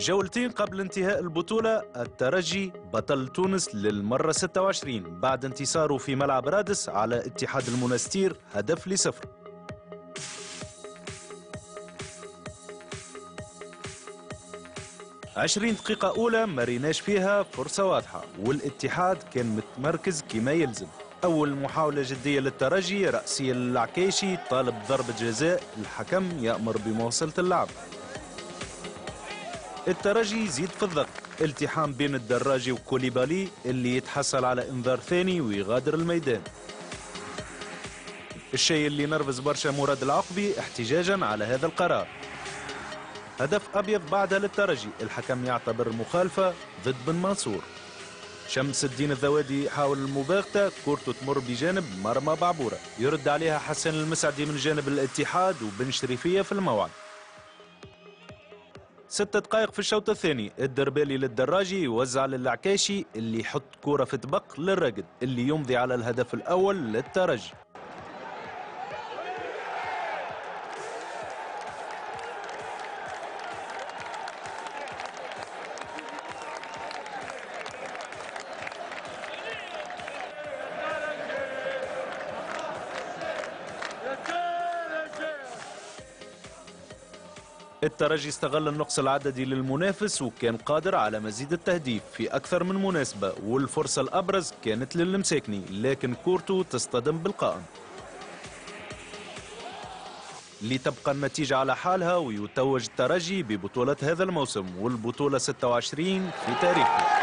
جولتين قبل انتهاء البطولة الترجي بطل تونس للمرة 26 بعد انتصاره في ملعب رادس على اتحاد المنستير هدف لصفر. عشرين دقيقة أولى ما ريناش فيها فرصة واضحة والاتحاد كان متمركز كما يلزم. أول محاولة جدية للترجي رأسي العكيشي طالب ضربة جزاء الحكم يأمر بمواصلة اللعب. الترجي يزيد في الضغط. التحام بين الدراجي وكوليبالي اللي يتحصل على إنذار ثاني ويغادر الميدان. الشيء اللي نرفز برشا مراد العقبي احتجاجا على هذا القرار. هدف أبيض بعدها للترجي. الحكم يعتبر مخالفة ضد بن منصور. شمس الدين الذوادي يحاول المباغتة. كورته تمر بجانب مرمى بعبورة. يرد عليها حسن المسعدي من جانب الاتحاد وبن شريفية في الموعد. ست دقائق في الشوط الثاني. الدربالي للدراجي يوزع للعكاشي اللي يحط كورة في طبق للرقد اللي يمضي على الهدف الأول للترجي. الترجي استغل النقص العددي للمنافس وكان قادر على مزيد التهديف. في أكثر من مناسبة والفرصة الأبرز كانت للمساكني لكن كورتو تصطدم بالقائم. لتبقى النتيجة على حالها ويتوج الترجي ببطولة هذا الموسم والبطولة 26 في تاريخه.